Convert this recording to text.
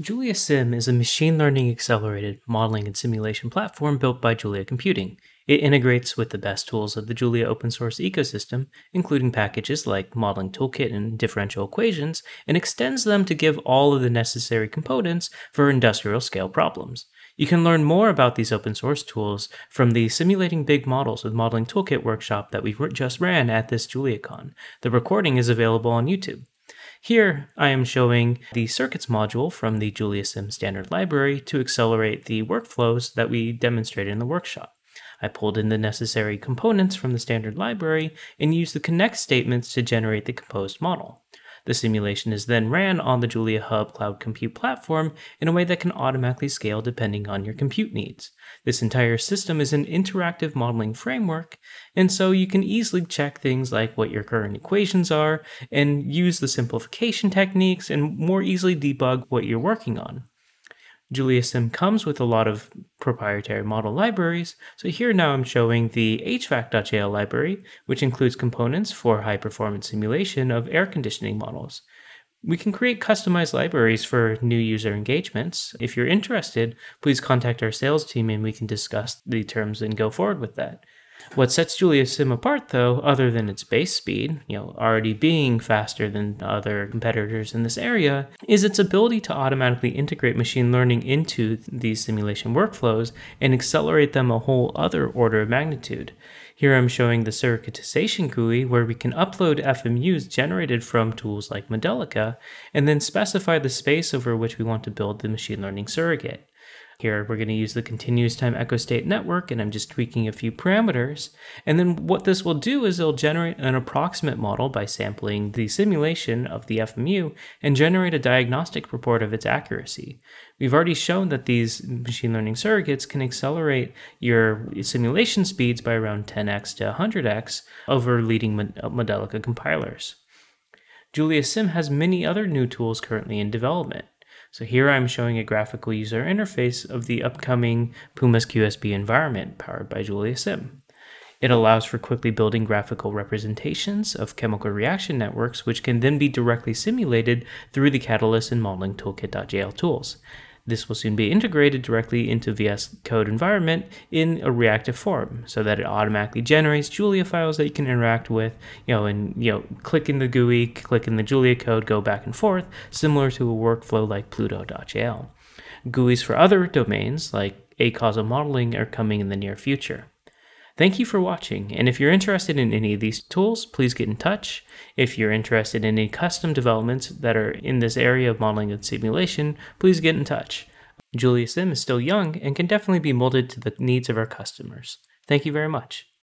Julia Sim is a machine learning accelerated modeling and simulation platform built by Julia Computing. It integrates with the best tools of the Julia open source ecosystem, including packages like Modeling Toolkit and Differential Equations, and extends them to give all of the necessary components for industrial scale problems. You can learn more about these open source tools from the Simulating Big Models with Modeling Toolkit workshop that we just ran at this JuliaCon. The recording is available on YouTube. Here, I am showing the circuits module from the JuliaSim standard library to accelerate the workflows that we demonstrated in the workshop. I pulled in the necessary components from the standard library and used the connect statements to generate the composed model. The simulation is then ran on the Julia Hub Cloud Compute platform in a way that can automatically scale depending on your compute needs. This entire system is an interactive modeling framework, and so you can easily check things like what your current equations are and use the simplification techniques and more easily debug what you're working on. JuliaSim comes with a lot of proprietary model libraries, so here now I'm showing the HVAC.jl library, which includes components for high performance simulation of air conditioning models. We can create customized libraries for new user engagements. If you're interested, please contact our sales team and we can discuss the terms and go forward with that. What sets Julia Sim apart, though, other than its base speed, you know, already being faster than other competitors in this area, is its ability to automatically integrate machine learning into these simulation workflows and accelerate them a whole other order of magnitude. Here I'm showing the surrogatization GUI where we can upload FMUs generated from tools like Modelica and then specify the space over which we want to build the machine learning surrogate. Here we're going to use the continuous time echo state network and I'm just tweaking a few parameters. And then what this will do is it'll generate an approximate model by sampling the simulation of the FMU and generate a diagnostic report of its accuracy. We've already shown that these machine learning surrogates can accelerate your simulation speeds by around 10x to 100x over leading uh, Modelica compilers. Julia Sim has many other new tools currently in development. So here I'm showing a graphical user interface of the upcoming Pumas QSP environment powered by Julia Sim. It allows for quickly building graphical representations of chemical reaction networks, which can then be directly simulated through the Catalyst and Modeling Toolkit.jl tools. This will soon be integrated directly into VS Code environment in a reactive form so that it automatically generates Julia files that you can interact with, you know, and you know, click in the GUI, click in the Julia code, go back and forth, similar to a workflow like Pluto.jl. GUIs for other domains like acausal modeling are coming in the near future. Thank you for watching, and if you're interested in any of these tools, please get in touch. If you're interested in any custom developments that are in this area of modeling and simulation, please get in touch. Julia Sim is still young and can definitely be molded to the needs of our customers. Thank you very much.